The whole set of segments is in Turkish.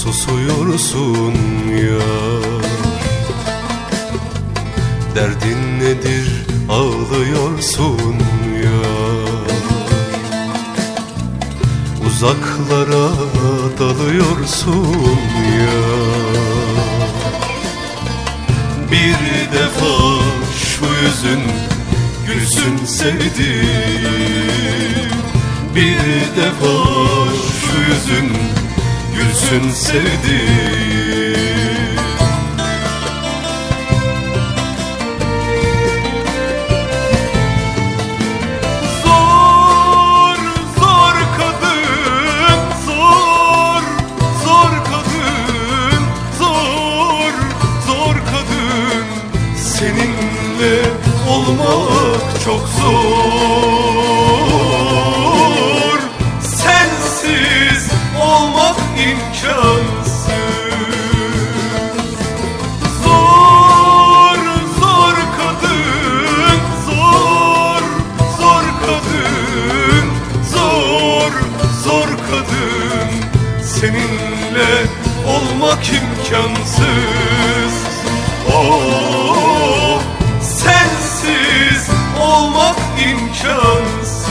susuyorsun ya. Derdin nedir? Ağlıyorsun ya. Uzaklara dalıyorsun ya. Bir defa şu yüzün gülsün sevdiğim. Bir defa şu yüzün gülsün sevdiğim Zor, zor kadın, zor, zor kadın, zor, zor kadın. Seninle olmak çok zor. İmkansız. Zor, zor kadın, zor, zor kadın, zor, zor kadın. Seninle olmak imkansız. Oh, sensiz olmak imkansız.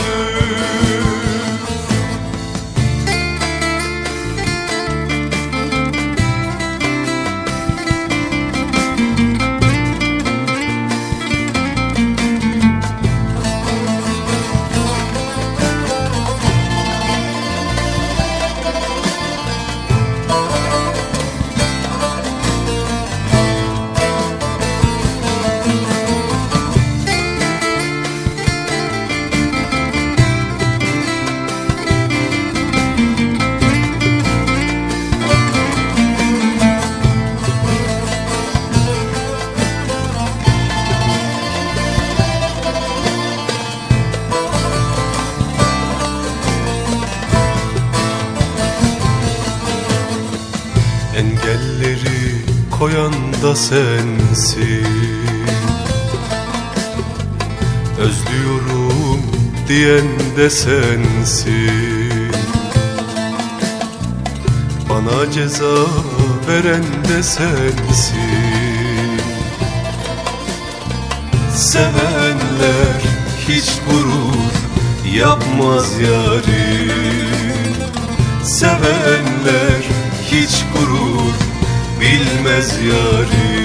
Koyan da sensin. Özlüyorum diyen de sensin. Bana ceza veren de sensin. Sevenler hiç gurur yapmaz yarim. Sevenler hiç gurur bilmez yarim.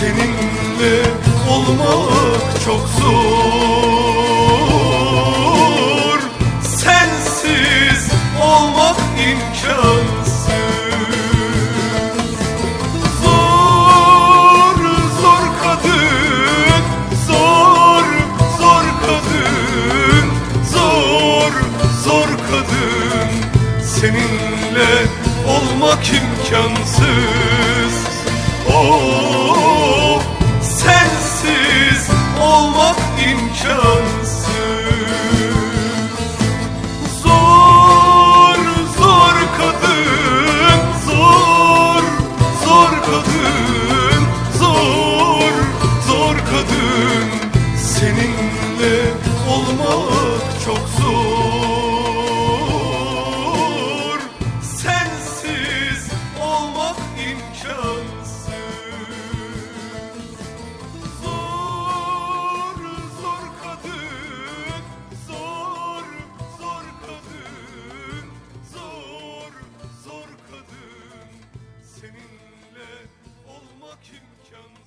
Seninle olmak çok zor. Seninle olmak imkansız. Oh, sensiz olmak imkansız. Seninle olmak imkansız.